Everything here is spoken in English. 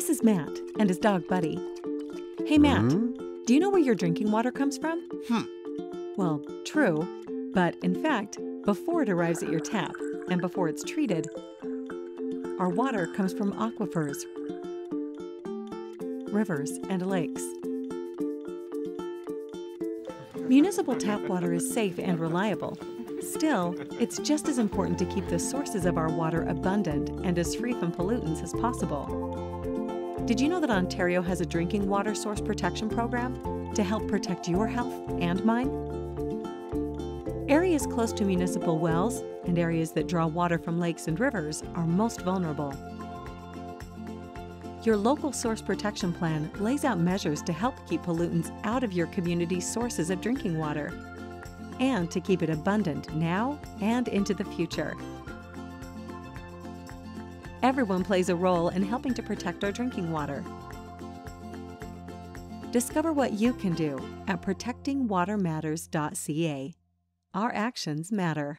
This is Matt and his dog Buddy. Hey, Matt, Hmm? do you know where your drinking water comes from? Hmm. Well, true, but in fact, before it arrives at your tap and before it's treated, our water comes from aquifers, rivers, and lakes. Municipal tap water is safe and reliable. Still, it's just as important to keep the sources of our water abundant and as free from pollutants as possible. Did you know that Ontario has a drinking water source protection program to help protect your health and mine? Areas close to municipal wells and areas that draw water from lakes and rivers are most vulnerable. Your local source protection plan lays out measures to help keep pollutants out of your community's sources of drinking water and to keep it abundant now and into the future. Everyone plays a role in helping to protect our drinking water. Discover what you can do at protectingwatermatters.ca. Our actions matter.